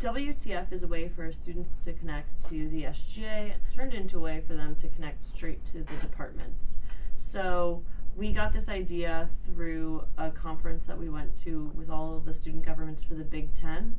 WTF is a way for students to connect to the SGA, turned into a way for them to connect straight to the departments. So we got this idea through a conference that we went to with all of the student governments for the Big Ten.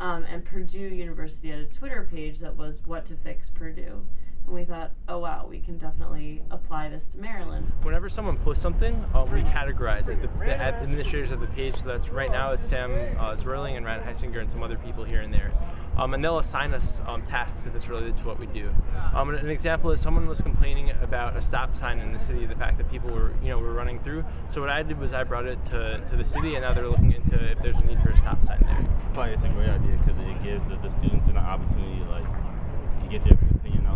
Um, and Purdue University had a Twitter page that was What to Fix Purdue. And we thought, oh wow, we can definitely apply this to Maryland. Whenever someone posts something, um, we categorize it. The, the administrators of the page, so that's right now it's Sam uh, Zwerling and Ryan Heisinger and some other people here and there. Um, and they'll assign us um, tasks if it's related to what we do. Um, an example is someone was complaining about a stop sign in the city, the fact that people were, you know, were running through. So what I did was I brought it to, to the city, and now they're looking into if there's a need for a stop sign there. I feel it's a great idea because it gives the, the students an opportunity, like, to get their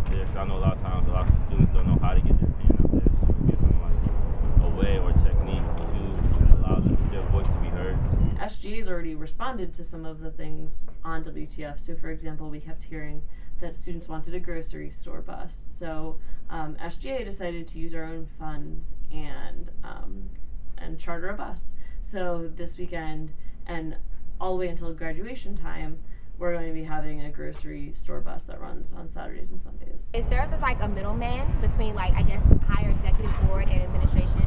there. Because I know a lot of times a lot of students don't know how to get their opinion out there, so it gives them like a way or technique to allow the, their voice to be heard. SGA has already responded to some of the things on WTF. So, for example, we kept hearing that students wanted a grocery store bus. So, um, SGA decided to use our own funds and um, and charter a bus. So this weekend and all the way until graduation time, we're going to be having a grocery store bus that runs on Saturdays and Sundays. It serves as like a middleman between like I guess the higher executive board and administration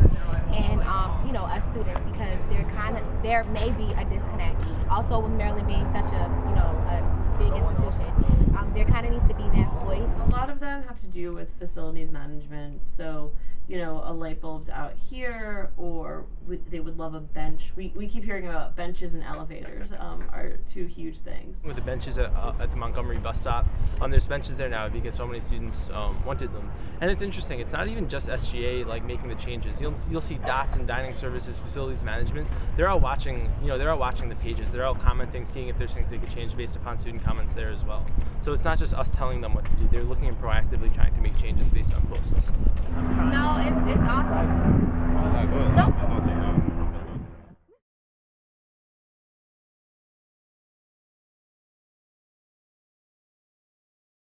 and um, you know us students because there kind of there may be a disconnect. Also with Maryland being such a you know a big institution, um, there kind of needs to be that voice. A lot of them have to do with facilities management. So you know, a light bulb's out here, or they would love a bench. We, we keep hearing about benches and elevators um, are two huge things. With the benches at, uh, at the Montgomery bus stop, um, there's benches there now because so many students um, wanted them. And it's interesting. It's not even just SGA like making the changes. You'll you'll see DOTS and dining services, facilities management. They're all watching. You know, they're all watching the pages. They're all commenting, seeing if there's things they could change based upon student comments there as well. So it's not just us telling them what to do. They're looking and proactively trying to make changes based on posts. No, it's it's awesome.